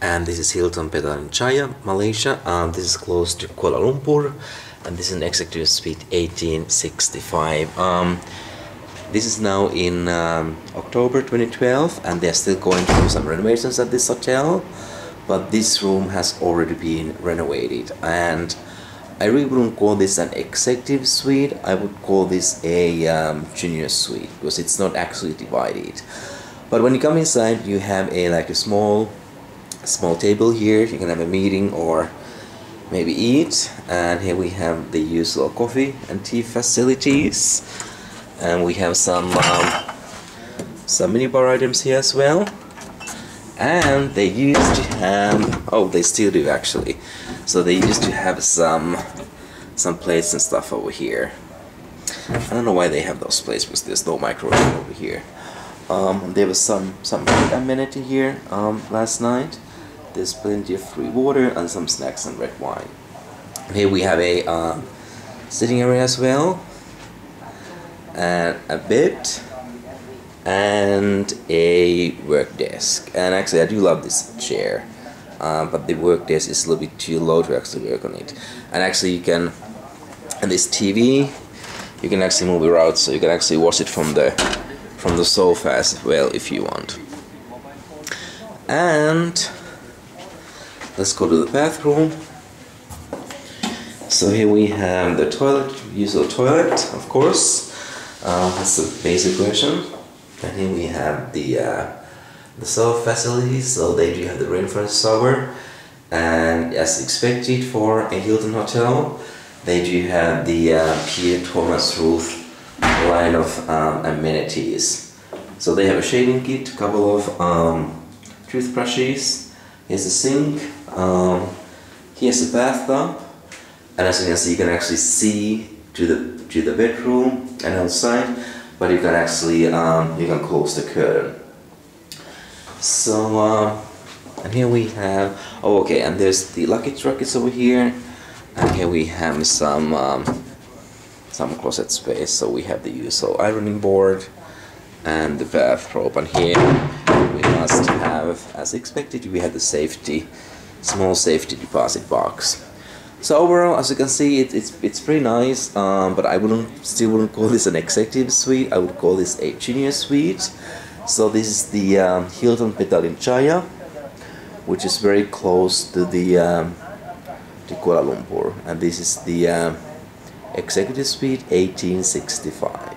and this is Hilton Petaling Jaya, Malaysia. Um, this is close to Kuala Lumpur, and this is an executive suite 1865. Um, this is now in um, October 2012, and they're still going through some renovations at this hotel. But this room has already been renovated, and I really wouldn't call this an executive suite. I would call this a um, junior suite because it's not actually divided. But when you come inside, you have a like a small, small table here. You can have a meeting or maybe eat. And here we have the usual coffee and tea facilities. And we have some um, some mini bar items here as well. And they used to have oh they still do actually. So they used to have some some plates and stuff over here. I don't know why they have those plates because there's no microwave over here. Um, there was some some amenity here um, last night. There's plenty of free water and some snacks and red wine. Here we have a uh, sitting area as well, and a bed, and a work desk. And actually, I do love this chair, uh, but the work desk is a little bit too low to actually work on it. And actually, you can, and this TV, you can actually move around, so you can actually watch it from the from the sofa as well if you want. And let's go to the bathroom. So here we have the toilet, usual toilet, of course. Uh, that's the basic version. And here we have the uh, the self facilities. So they do have the rainforest shower, and as expected for a Hilton hotel, they do have the uh, Peter Thomas Roth line of um, amenities. So they have a shaving kit, a couple of um, toothbrushes, here's a sink, um, here's a bathtub, and as you can see you can actually see to the to the bedroom and outside, but you can actually um, you can close the curtain. So uh, and here we have oh okay and there's the luggage buckets over here, and here we have some um, some closet space so we have the usual ironing board and the bathrobe and here we must as expected. We have the safety small safety deposit box. So overall as you can see it, it's it's pretty nice um, but I wouldn't still wouldn't call this an executive suite. I would call this a junior suite. So this is the um, Hilton Petaling Jaya which is very close to the um, to Kuala Lumpur. And this is the um, Executive Suite 1865.